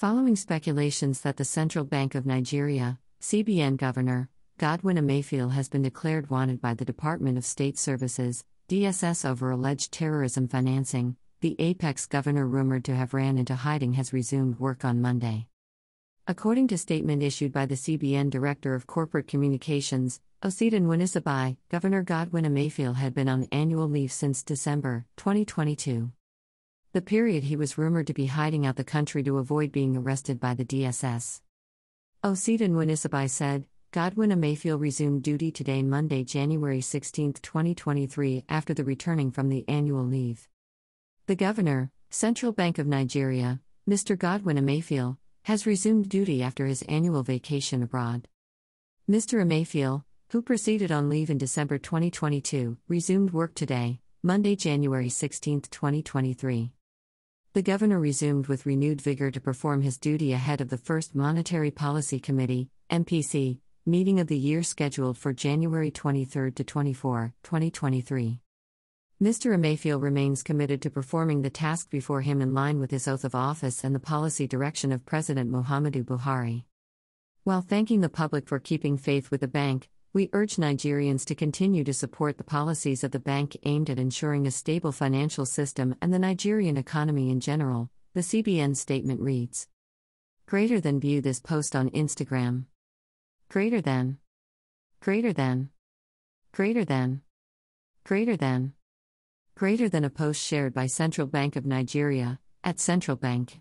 Following speculations that the Central Bank of Nigeria, CBN Governor, Godwin Emefiele has been declared wanted by the Department of State Services, DSS over alleged terrorism financing, the Apex governor rumored to have ran into hiding has resumed work on Monday. According to statement issued by the CBN Director of Corporate Communications, Osita Nwanisobi, Governor Godwin Emefiele had been on annual leave since December 2022. The period he was rumored to be hiding out the country to avoid being arrested by the DSS. Osita Nwanisobi said, Godwin Emefiele resumed duty today, Monday, January 16, 2023, after the returning from the annual leave. The governor, Central Bank of Nigeria, Mr. Godwin Emefiele, has resumed duty after his annual vacation abroad. Mr. Emefiele, who proceeded on leave in December 2022, resumed work today, Monday, January 16, 2023. The governor resumed with renewed vigor to perform his duty ahead of the first Monetary Policy Committee, MPC, meeting of the year scheduled for January 23 to 24, 2023. Mr. Emefiele remains committed to performing the task before him in line with his oath of office and the policy direction of President Muhammadu Buhari. While thanking the public for keeping faith with the bank, we urge Nigerians to continue to support the policies of the bank aimed at ensuring a stable financial system and the Nigerian economy in general, the CBN statement reads. Greater than view this post on Instagram. Greater than. Greater than. Greater than. Greater than. Greater than a post shared by Central Bank of Nigeria, at Central Bank.